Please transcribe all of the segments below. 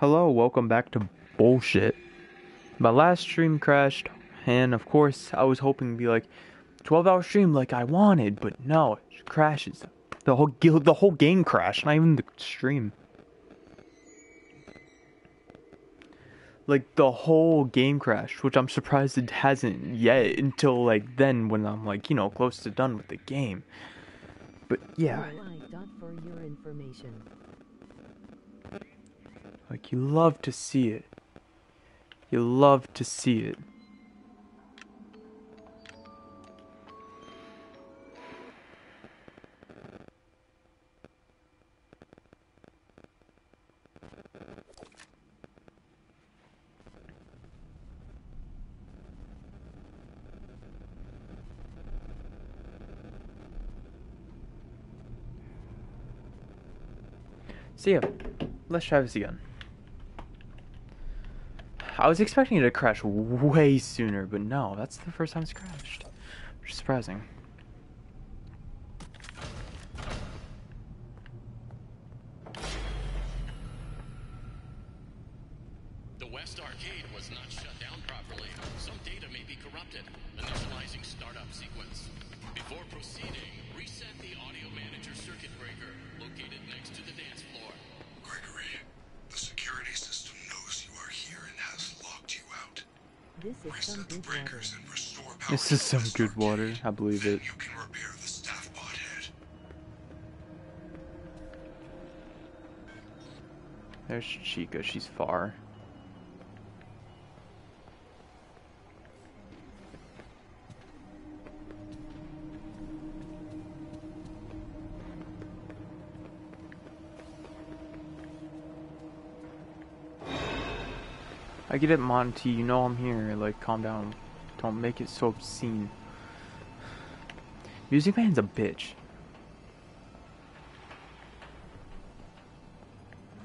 Hello, welcome back to bullshit. My last stream crashed, and of course, I was hoping to be like 12 hour stream like I wanted, but no, it crashes. The whole the whole game crashed, not even the stream. Like the whole game crashed, which I'm surprised it hasn't yet until like then when I'm like, you know, close to done with the game. But yeah. Like, you love to see it. You love to see it. See ya. Let's try this again. I was expecting it to crash way sooner, but no, that's the first time it's crashed. Which is surprising. This is some good water. I believe it. There's Chica. She's far. I get it, Monty. You know I'm here. Like, calm down. Don't make it so obscene. Music Man's a bitch.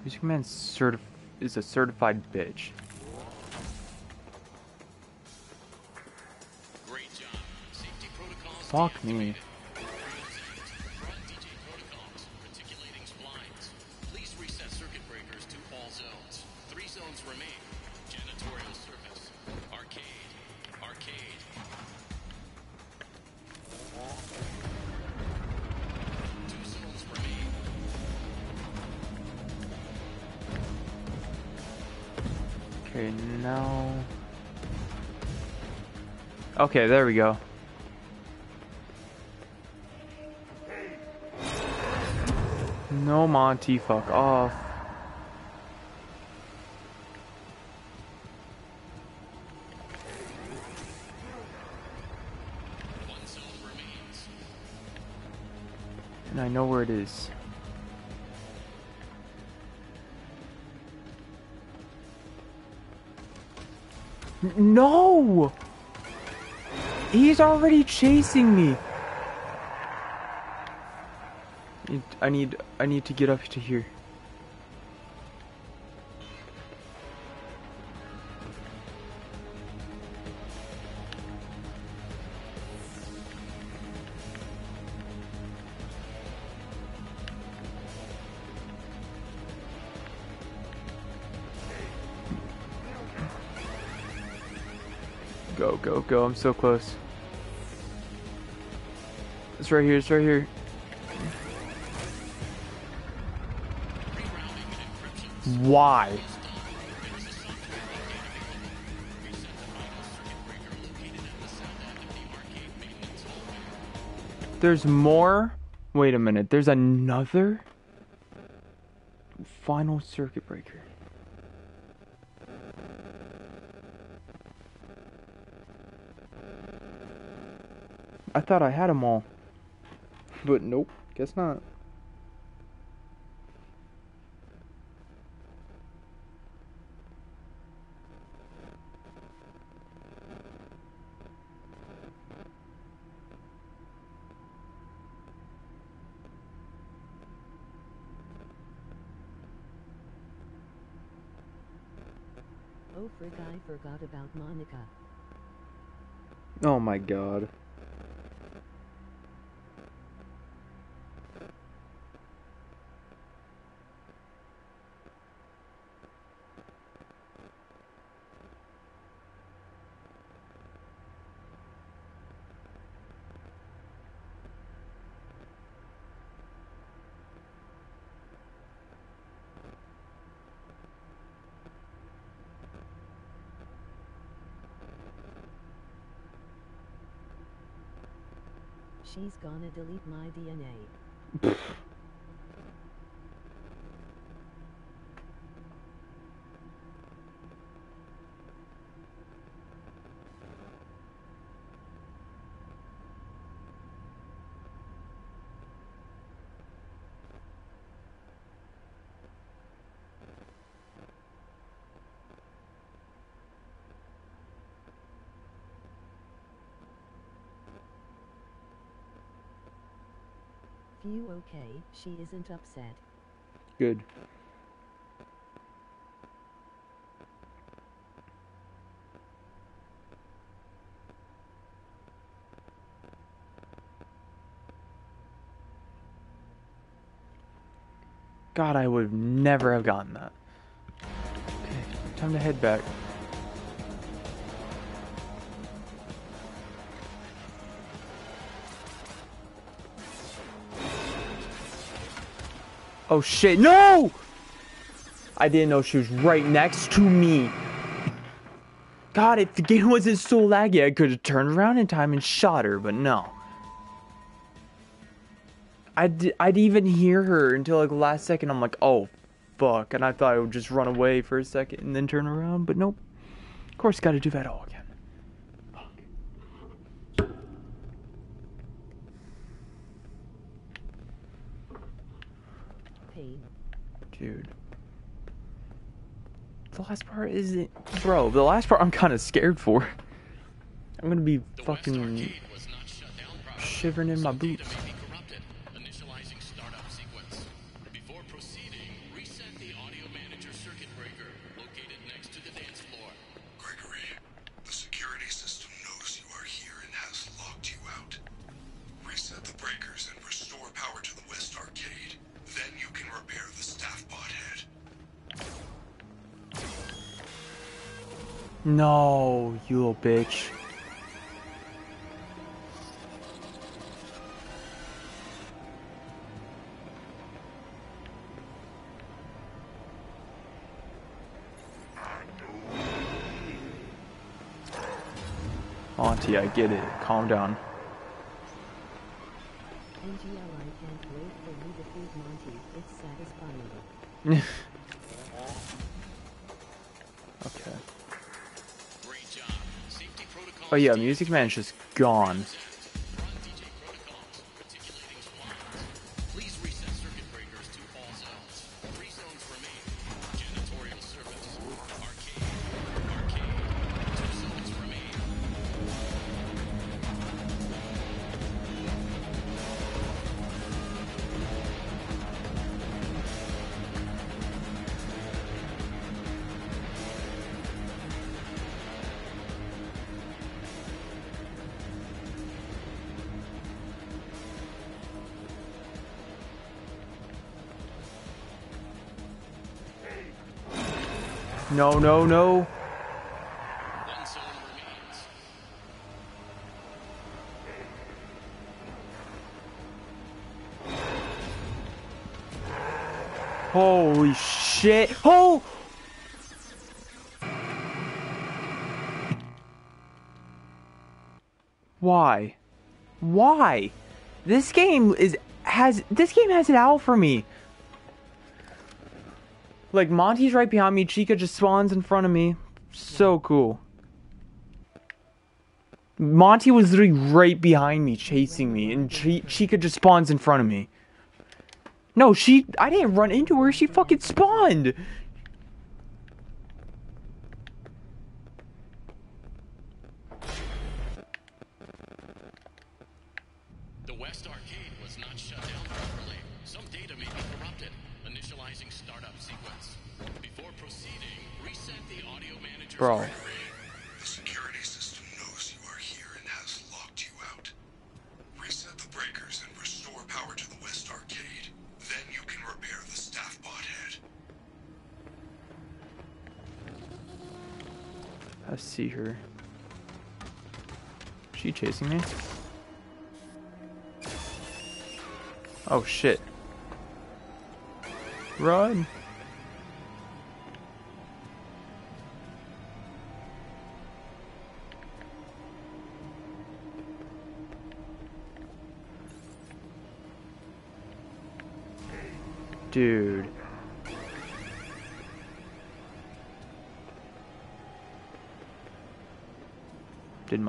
Music Man certif is a certified bitch. Fuck me. Okay, there we go. No, Monty, fuck off. And I know where it is. No! He's already chasing me. I need I need to get up to here. Go. I'm so close. It's right here, it's right here. Why? There's more? Wait a minute, there's another? Final circuit breaker. Thought I had them all. But nope, guess not. Oh frig I forgot about Monica. Oh my god. She's gonna delete my DNA. Phew okay, she isn't upset. Good. God, I would never have gotten that. Okay, time to head back. Oh shit, no! I didn't know she was right next to me. God, if the game wasn't so laggy, I could have turned around in time and shot her, but no. I'd, I'd even hear her until like the last second. I'm like, oh, fuck. And I thought I would just run away for a second and then turn around, but nope. Of course, gotta do that all again. Fuck. Pain. Dude. The last part isn't. Bro, the last part I'm kind of scared for. I'm gonna be The fucking Arcade was not shut down properly. shivering in my boots. No, you little bitch. Auntie, I get it. Calm down. Oh yeah, Music Man's just gone. No, no. Holy shit. Oh! Why? Why? This game is has this game has it out for me. Like Monty's right behind me, Chica just spawns in front of me. So cool. Monty was literally right behind me, chasing me, and Chi- Chica just spawns in front of me. No, she. I didn't run into her. She fucking spawned.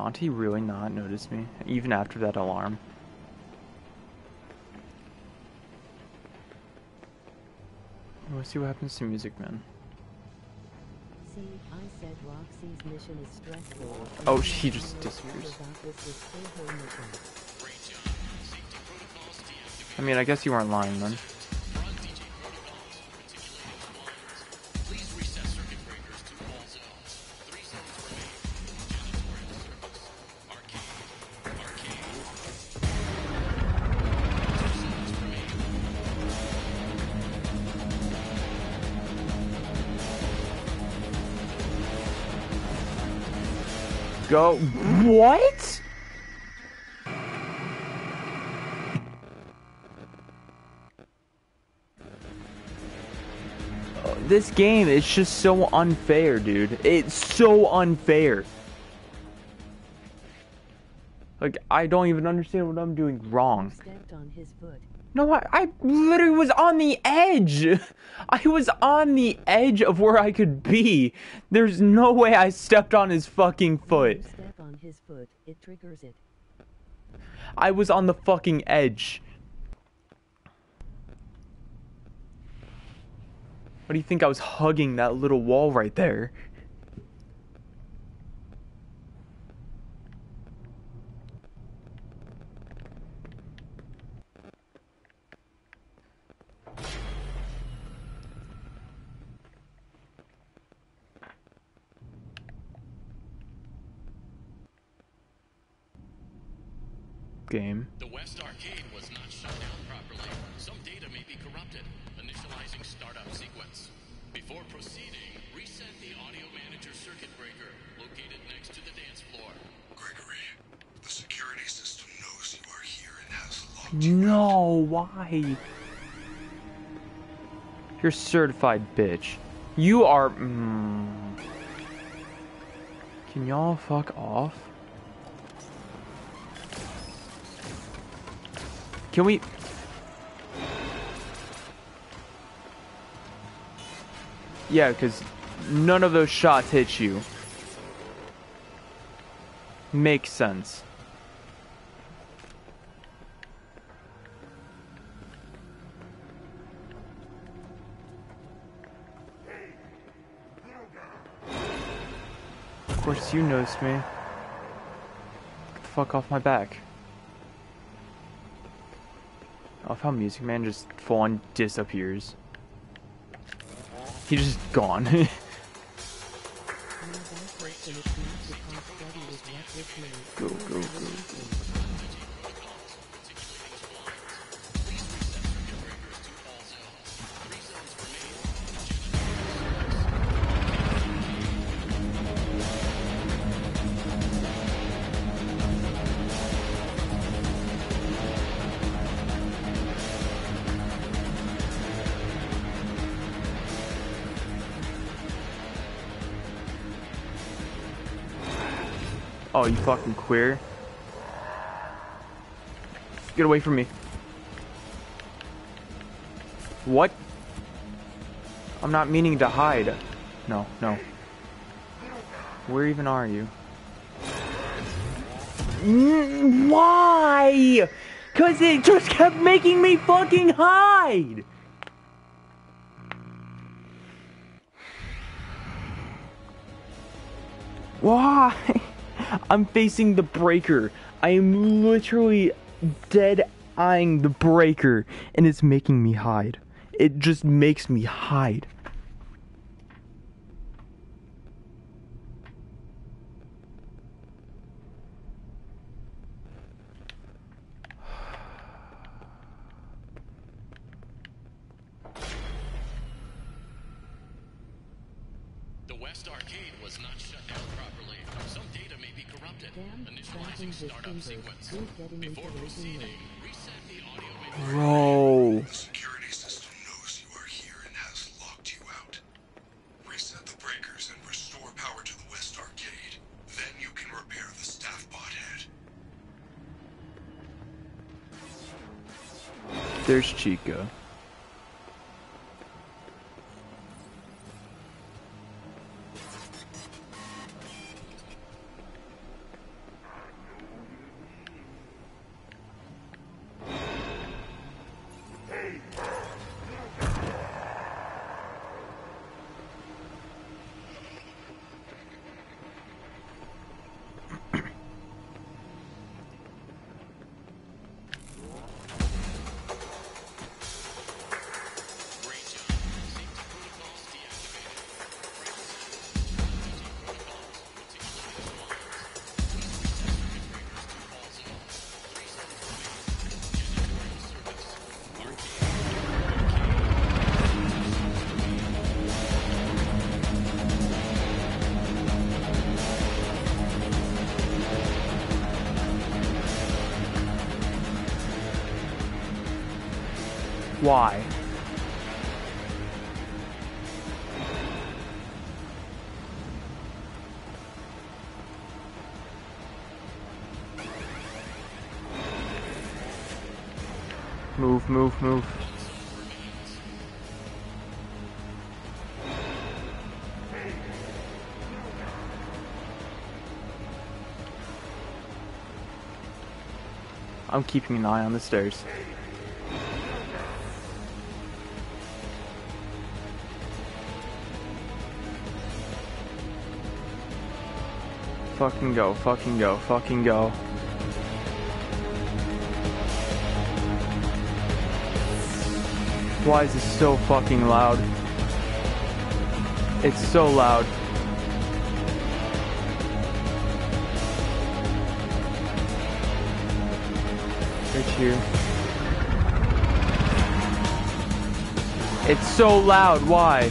Monty really not notice me, even after that alarm? Let's see what happens to Music Man. See, I said Roxy's mission is stressful. Oh, she just disappears. about this is still her mission. Great job. Safety protocols deactivated. I mean, I guess you weren't lying then. Go. What? Uh, This game is just so unfair, dude. It's so unfair. Like, I don't even understand what I'm doing wrong. Stepped on his foot. No, I, I literally was on the edge. I was on the edge of where I could be. There's no way I stepped on his fucking foot. Step on his foot, it triggers it. I was on the fucking edge. What do you think I was hugging that little wall right there? Game. The West Arcade was not shut down properly. Some data may be corrupted. Initializing startup sequence. Before proceeding, reset the audio manager circuit breaker located next to the dance floor. Gregory, the security system knows you are here and has locked you. No, why? You're certified bitch. You are. Mm. Can y'all fuck off? Can we? Yeah, because none of those shots hit you. Makes sense. Of course, you noticed me. Get the fuck off my back. I love how Music Man just full on disappears. He's just gone. Oh, you fucking queer. Get away from me. What? I'm not meaning to hide. No, no. Where even are you? Why? Cause it just kept making me fucking hide! Why? I'm facing the breaker. I am literally dead eyeing the breaker, and it's making me hide. It just makes me hide. The West Arcade was not shut down properly. Some data may be corrupted. Damn, Initializing tracking startup this sequence. Who's getting into Before racing proceeding, mode? reset the audio manager. Bro. Security system knows you are here and has locked you out. Reset the breakers and restore power to the West Arcade. Then you can repair the staff head. There's Chica. I'm keeping an eye on the stairs. Fucking go, fucking go, fucking go. Why is this so fucking loud? It's so loud. Here. It's so loud, why?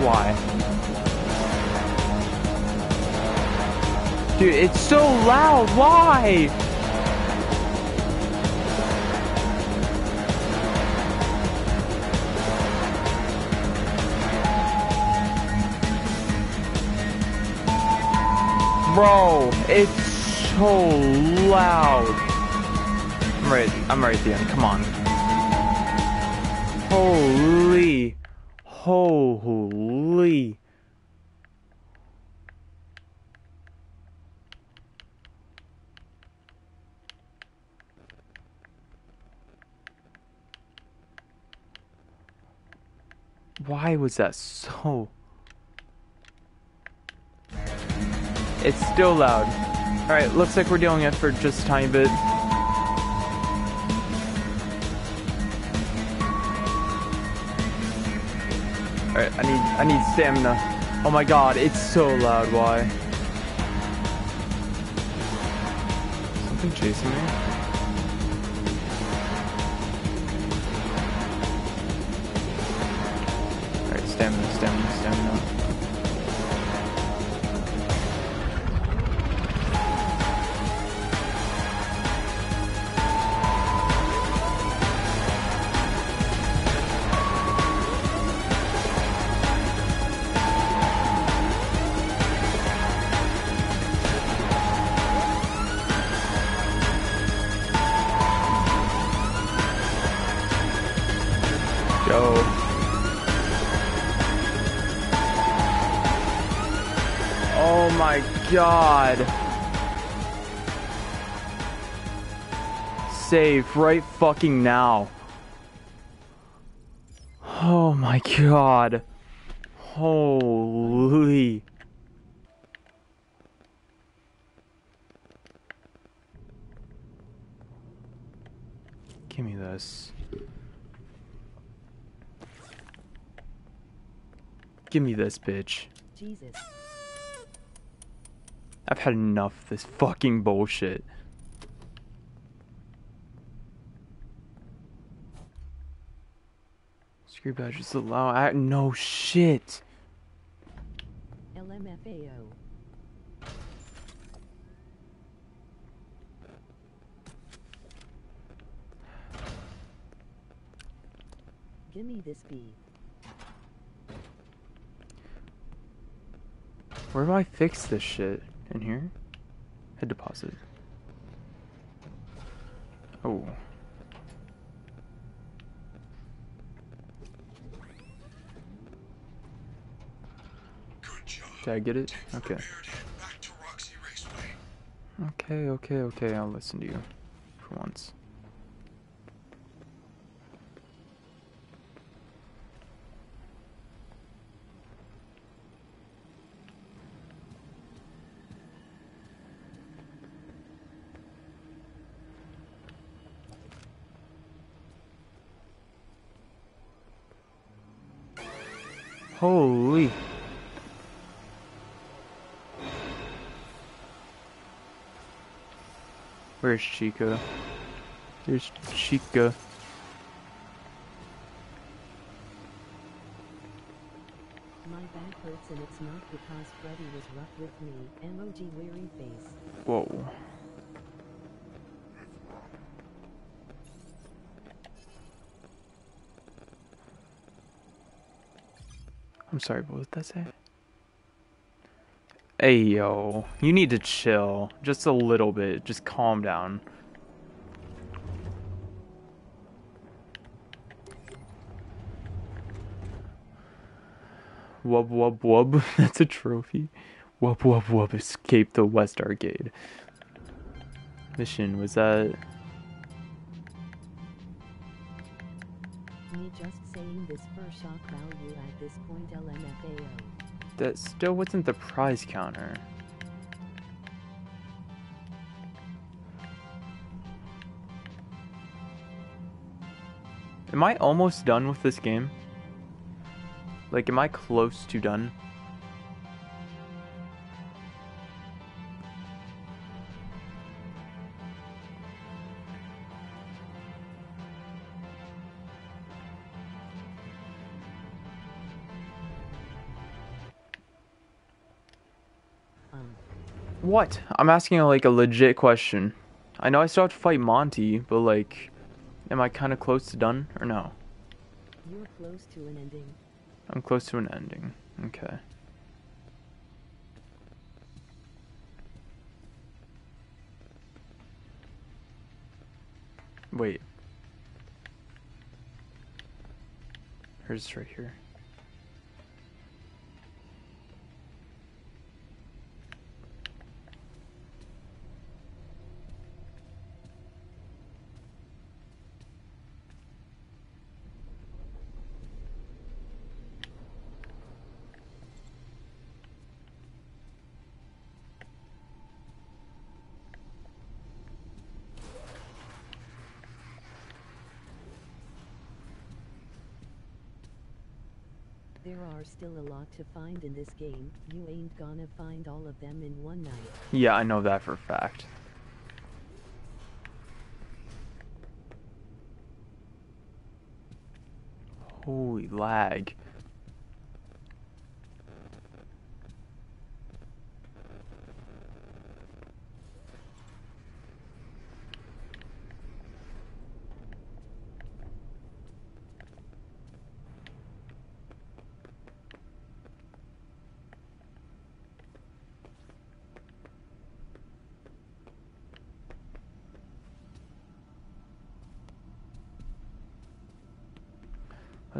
Why? Dude, it's so loud, why? Bro, it's so loud. I'm right, I'm right at the end, come on. Holy, holy. Why was that so... It's still loud. Alright, looks like we're dealing it for just a tiny bit. Alright, I need I need stamina. Oh my god, it's so loud, why? Something chasing me? Alright, stamina, stamina, stamina. God. Save right fucking now. Oh my god. Holy. Give me this. Give me this, bitch. Jesus. I've had enough of this fucking bullshit. Screw badges allow. I no shit. LMFAO. Gimme this bee. Where do I fix this shit? In here? Head deposit. Oh. Did I get it? Okay. repaired head back to Roxy Raceway. Okay, okay, okay. I'll listen to you. For once. Holy. Where's Chica? There's Chica. My bad hurts and it's not because Freddy was rough with me. Emoji weary face. Whoa. I'm sorry, what did that say? Hey yo, you need to chill. Just a little bit. Just calm down. Wub wub wub. That's a trophy. Wub wub wub. Escape the West Arcade. Mission was that? Just saying this for shock value at this point LMFAO. That still wasn't the prize counter. Am I almost done with this game? Like, am I close to done? What? I'm asking like a legit question. I know I still have to fight Monty, but like, am I kind of close to done or no? you're close to an ending. I'm close to an ending. Okay. Wait. Here's right here. There are still a lot to find in this game. You ain't gonna find all of them in one night. Yeah, I know that for a fact. Holy lag.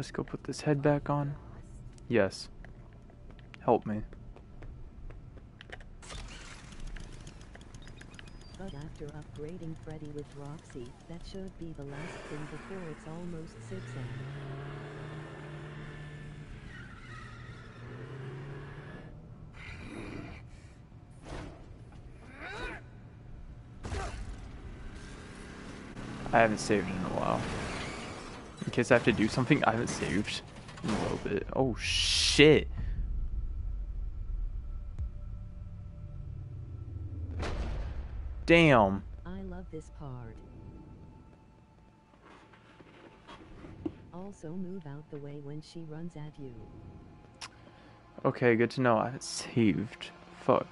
Let's go put this head back on. Yes. Help me. But after upgrading Freddy with Roxy, that should be the last thing before it's almost 6 am. I haven't saved in a while. In case I have to do something, I haven't saved in a little bit. Oh shit. Damn. I love this part. Also move out the way when she runs at you. Okay, good to know. I haven't saved. Fuck.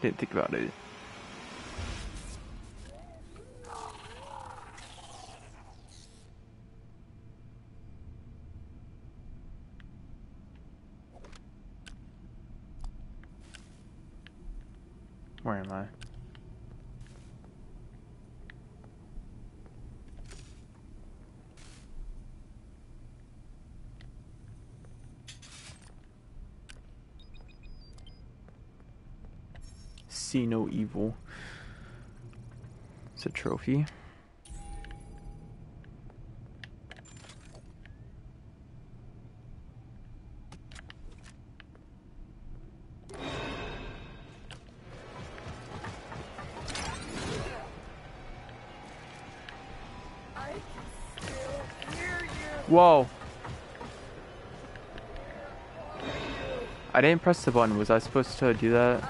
Didn't think about it. Where am I? See no evil. It's a trophy. Whoa. I didn't press the button. Was I supposed to do that?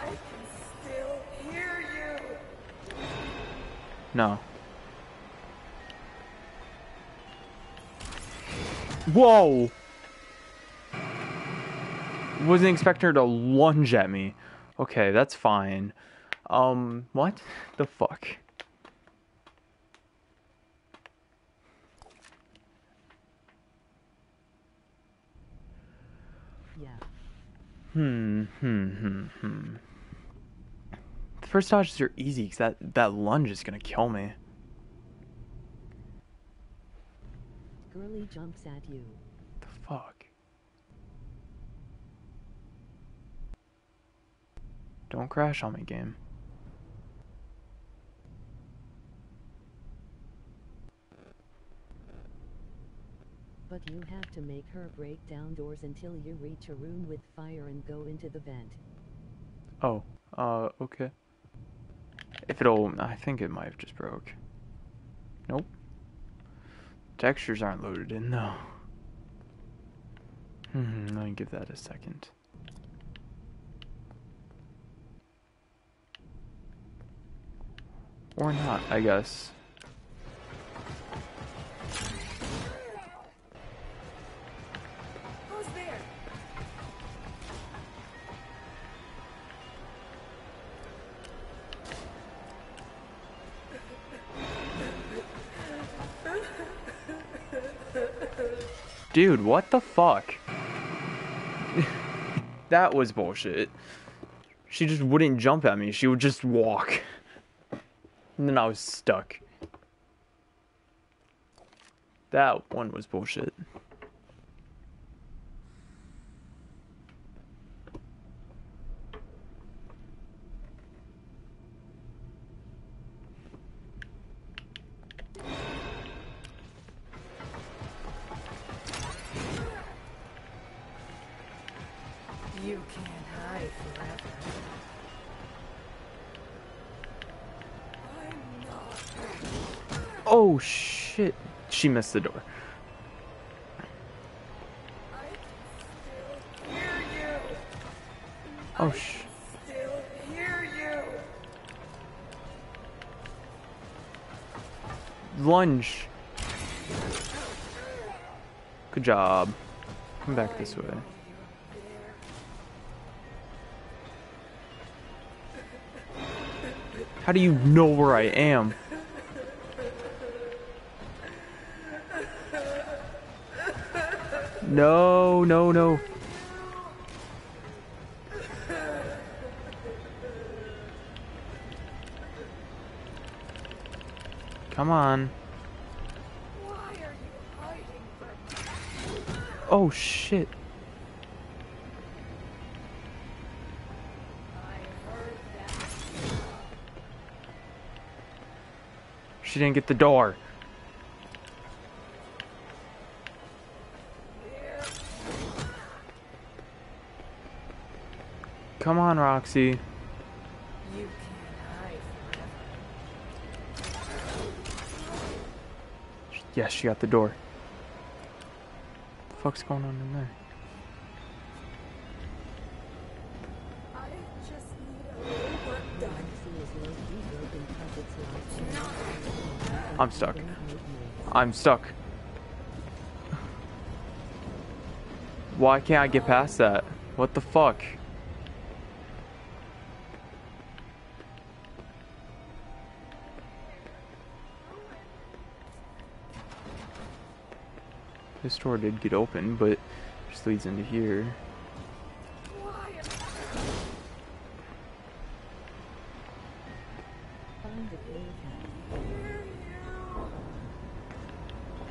No. Whoa. wasn't expecting her to lunge at me. Okay, that's fine. Um, what the fuck? Yeah. Hmm, hmm, hmm, hmm. First dodges are easy because that, that lunge is gonna kill me. Girly jumps at you. The fuck? Don't crash on me, game. But you have to make her break down doors until you reach a room with fire and go into the vent. Oh, uh, okay. If it'll, I think it might have just broke. Nope. Textures aren't loaded in though. Hmm, let me give that a second. Or not, I guess. Dude, what the fuck? that was bullshit. She just wouldn't jump at me, she would just walk. And then I was stuck. That one was bullshit. She missed the door. Oh sh. Lunge. Good job. Come back this way. How do you know where I am? No, no, no. Come on. Oh shit. She didn't get the door. Come on, Roxy. You can't hide forever. Yes, she got the door. What the fuck's going on in there? I just need a little work done. Roxy is low-key broken 'cause it's locked. I'm stuck. Don't hurt me. I'm stuck. Why can't I get past that? What the fuck? This door did get open, but just leads into here.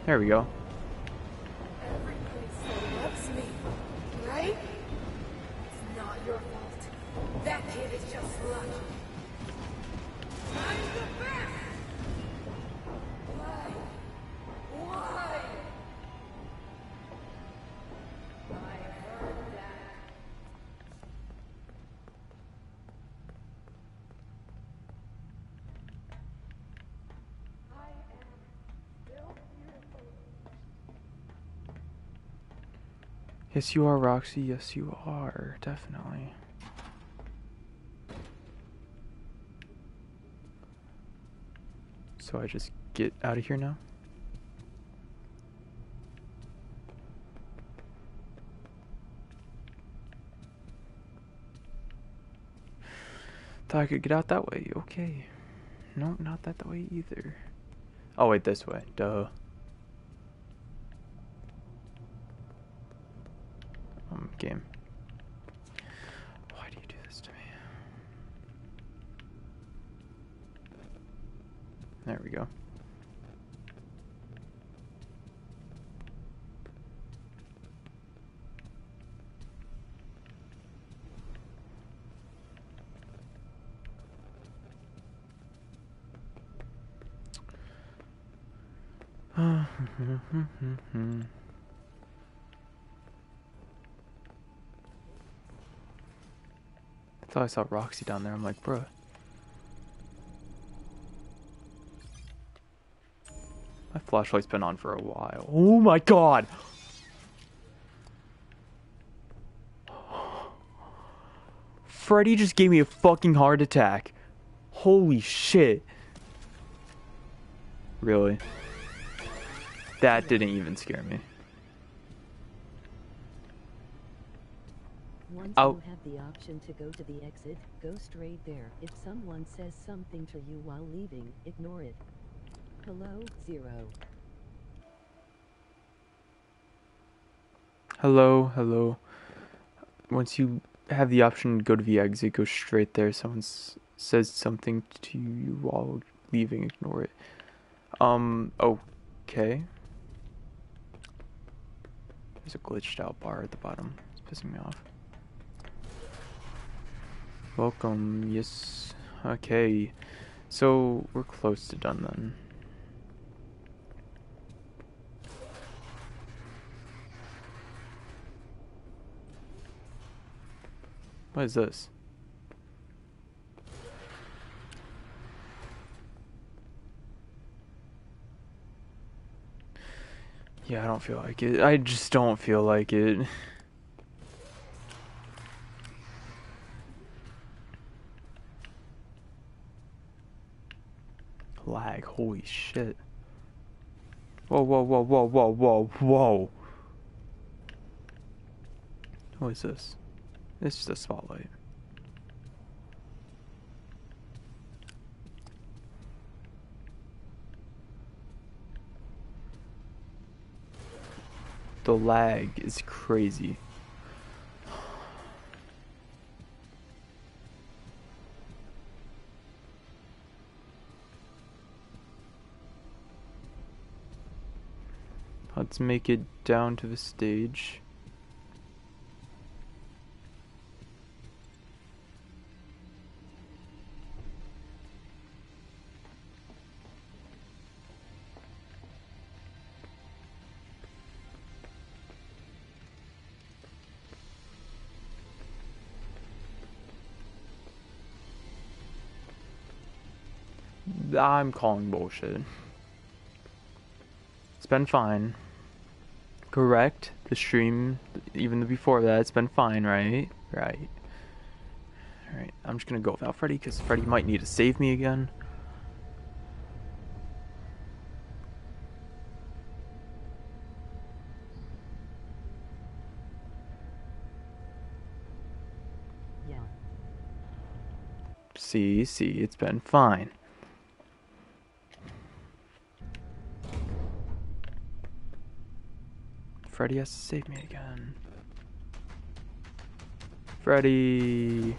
There we go. Yes, you are, Roxy. Yes, you are. Definitely. So I just get out of here now? Thought I could get out that way. Okay. No, not that way either. Oh, wait, this way. Duh. Game. Thought I saw Roxy down there. I'm like, bruh. My flashlight's been on for a while. Oh my god! Freddy just gave me a fucking heart attack. Holy shit. Really? That didn't even scare me. Once Oh. you have the option to go to the exit, go straight there. If someone says something to you while leaving, ignore it. Hello, Zero. Hello, hello. Once you have the option to go to the exit, go straight there. Someone s- says something to you while leaving, ignore it. Um, okay. There's a glitched out bar at the bottom. It's pissing me off. Welcome, yes. Okay. So, we're close to done then. What is this? Yeah, I don't feel like it. I just don't feel like it. Lag, holy shit. Whoa, whoa, whoa, whoa, whoa, whoa, whoa. What is this? It's just a spotlight. The lag is crazy. Let's make it down to the stage. I'm calling bullshit. It's been fine. Correct. The stream, even before that, it's been fine, right? Right. Alright, I'm just gonna go without Freddy because Freddy might need to save me again. Yeah. See, see, it's been fine. Freddy has to save me again. Freddy.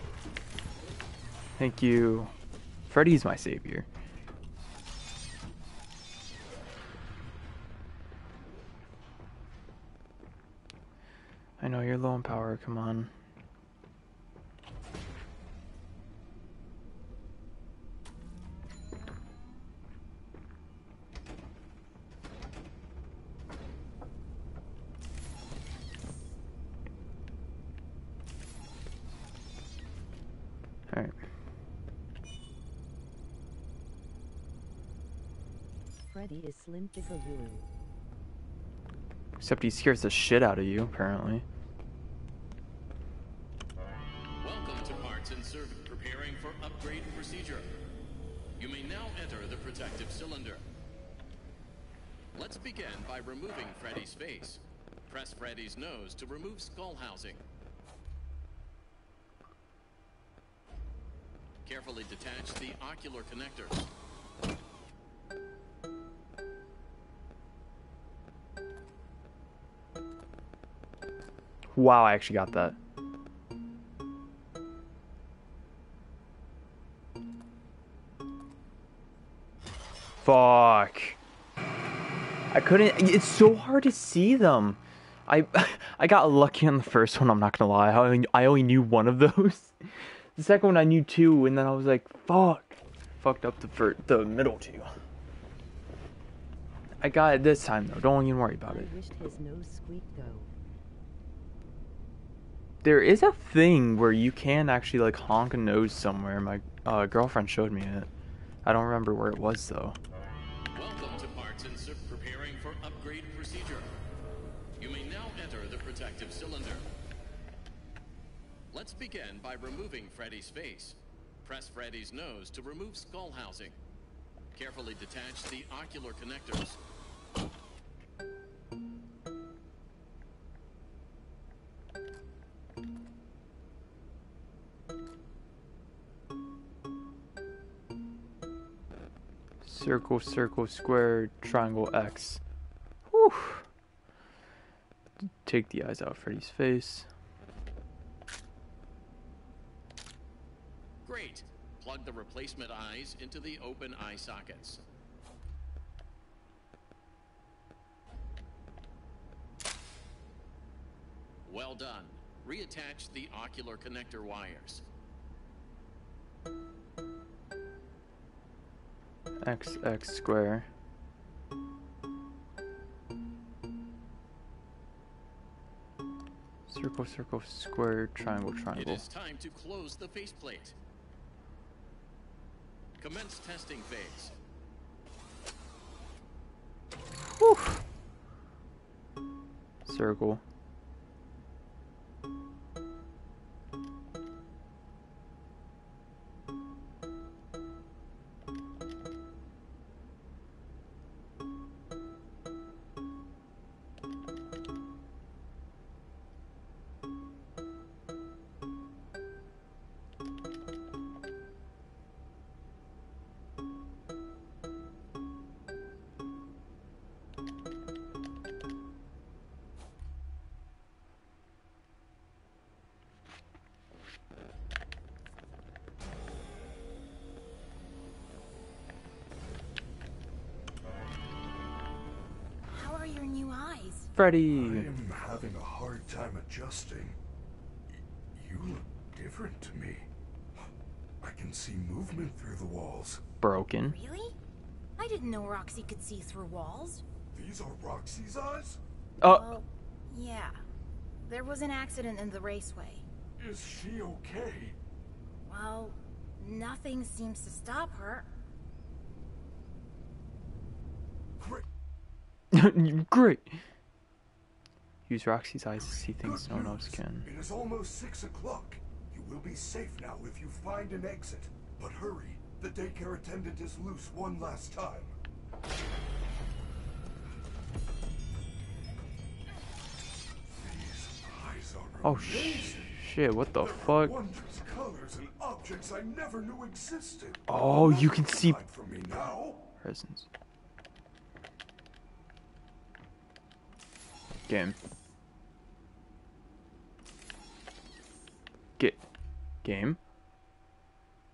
Thank you. Freddy's my savior. I know you're low in power, come on. Alright. Freddy is Slim Pikaloo. Except he scares the shit out of you, apparently. Welcome to Parts and Service. Preparing for upgrade procedure. You may now enter the protective cylinder. Let's begin by removing Freddy's face. Press Freddy's nose to remove skull housing. Carefully detach the ocular connectors. Wow, I actually got that. Fuck. I couldn't. It's so hard to see them. I I got lucky on the first one. I'm not gonna lie. I only, I only knew one of those. The second one I knew two, and then I was like, fuck. Fucked up the fir- the middle two. I got it this time though. Don't even worry about it. wished his nose squeaked though. There is a thing where you can actually like honk a nose somewhere. My uh, girlfriend showed me it. I don't remember where it was though. Welcome to Parts Insert preparing for upgrade procedure. You may now enter the protective cylinder. Let's begin by removing Freddy's face. Press Freddy's nose to remove skull housing. Carefully detach the ocular connectors. Circle, circle, square, triangle, X. Whew. Take the eyes out of Freddy's face. Great. Plug the replacement eyes into the open eye sockets. Well done. Reattach the ocular connector wires. X, X, square. Circle, circle, square, triangle, triangle. is time to close the faceplate. Commence testing phase. Whew. Circle. Freddy! am having a hard time adjusting. You look different to me. I can see movement through the walls. Broken. Really? I didn't know Roxy could see through walls. These are Roxy's eyes? Oh, Well, yeah. There was an accident in the raceway. Is she okay? Well, nothing seems to stop her. Great. great! Use Roxy's eyes to see things Good no one else can. It is almost six o'clock. You will be safe now if you find an exit. But hurry, the daycare attendant is loose one last time. These eyes are Oh sh- shit, what the fuck? Wondrous colors and objects I never knew existed. Oh, you can see- hide me now. Presents. Game. Get. Game.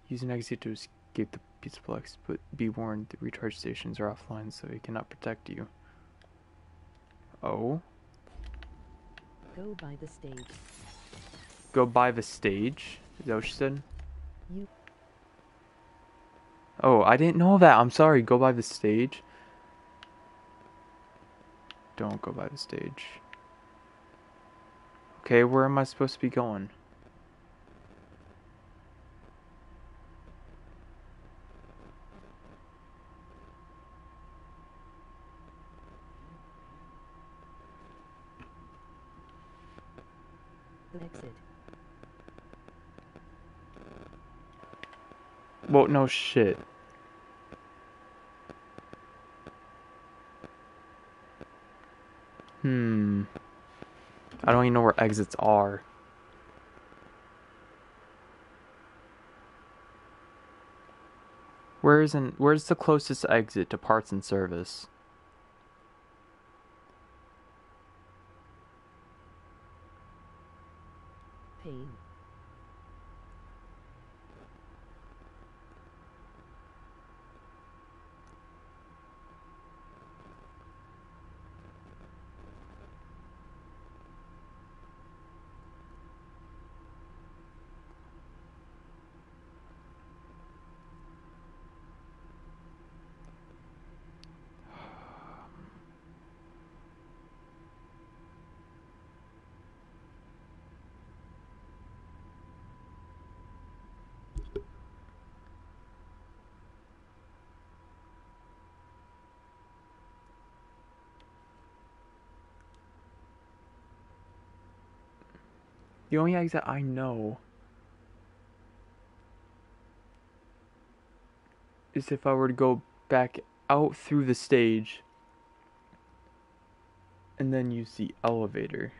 Use an exit to escape the Pizzaplex, but be warned the recharge stations are offline so it cannot protect you. Oh? Go by the stage. Go by the stage? Is that what she said? You Oh, I didn't know that. I'm sorry. Go by the stage. Don't go by the stage. Okay, where am I supposed to be going? the exit. Well, no shit. Hmm. I don't even know where exits are. Where's an where's the closest exit to parts and service? The only exit I know is if I were to go back out through the stage and then use the elevator.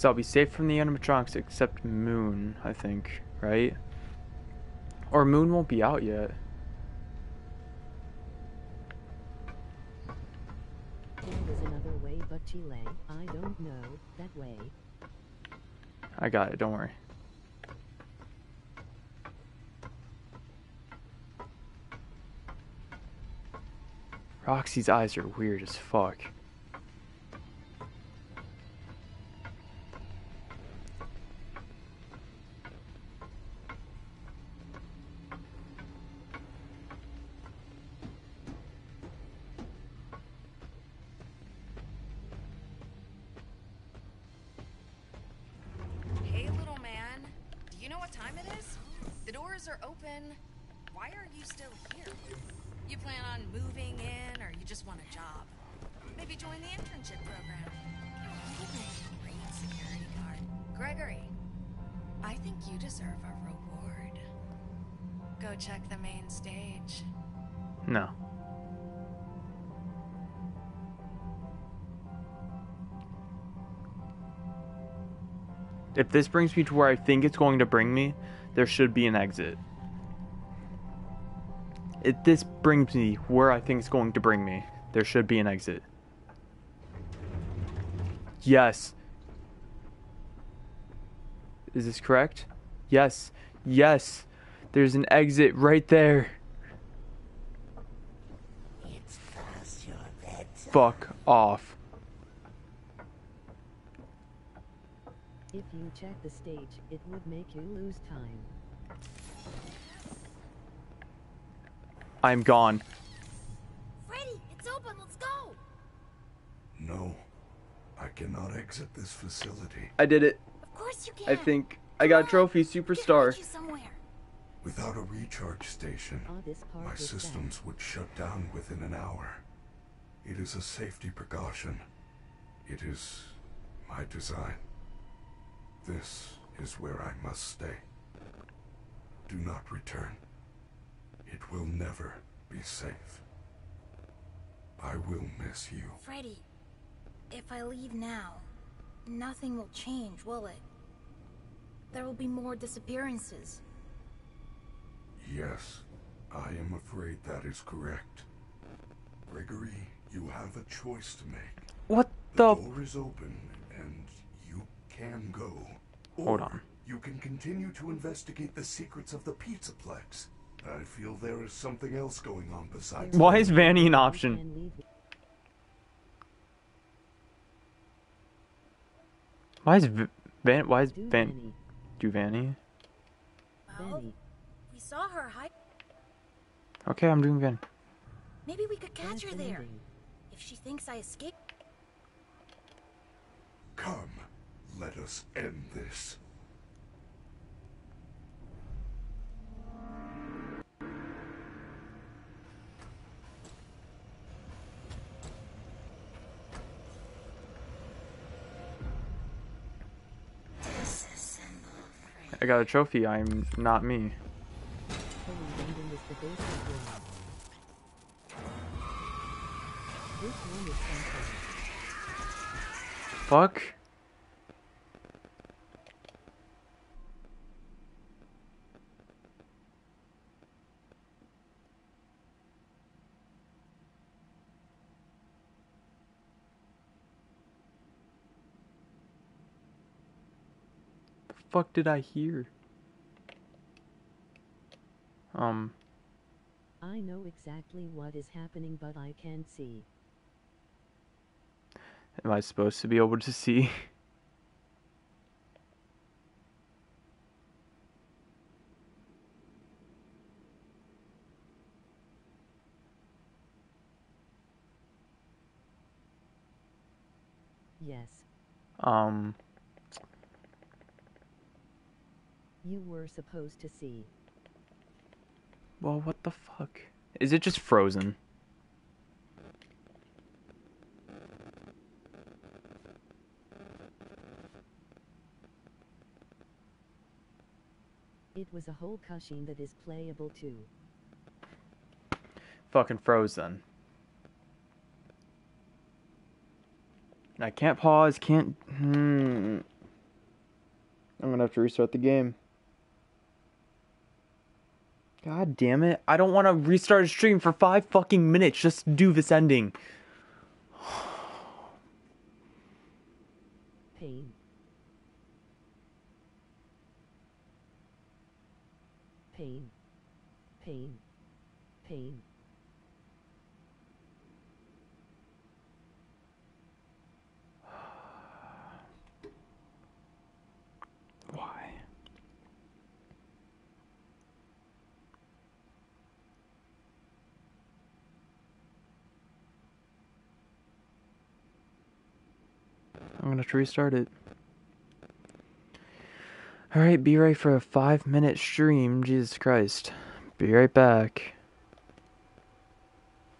Because I'll be safe from the animatronics except Moon, I think, right? Or Moon won't be out yet. There is another way. I don't know that way. I got it, don't worry. Roxy's eyes are weird as fuck. If this brings me to where I think it's going to bring me, there should be an exit. If this brings me where I think it's going to bring me, there should be an exit. Yes. Is this correct? Yes. Yes. There's an exit right there. Fuck off. If you check the stage, it would make you lose time. I'm gone. Freddy, it's open. Let's go. No, I cannot exit this facility. I did it. Of course you can. I think I got a trophy, superstar. Get you somewhere. Without a recharge station, Ah, this part my was bad. systems would shut down within an hour. It is a safety precaution. It is my design. This is where I must stay. Do not return. It will never be safe. I will miss you. Freddy, if I leave now, nothing will change, will it? There will be more disappearances. Yes, I am afraid that is correct. Gregory, you have a choice to make. What The the? door is open, and you can go. Hold on. You can continue to investigate the secrets of the Pizzaplex. I feel there is something else going on besides. Why is Vanny an option? Why is v Van? Why is Van? Duvanny? Well, oh, we saw her hide. Okay, I'm doing Vanny. Maybe we could catch her there if she thinks I escaped. Come let us end this. I got a trophy. I'm not me. Holy London is the base of Rome. This one is something. Fuck. The fuck did I hear? Um, I know exactly what is happening, but I can't see. am I supposed to be able to see? Yes, Um, you were supposed to see. well, what the fuck? Is it just frozen? It was a whole cutscene that is playable too. Fucking frozen. I can't pause, can't. Hmm. I'm gonna have to restart the game. God damn it. I don't want to restart a stream for five fucking minutes just to do this ending. Pain. Pain. Pain. Pain. Why? I'm gonna have to restart it. Alright, be ready for a five minute stream. Jesus Christ. Be right back.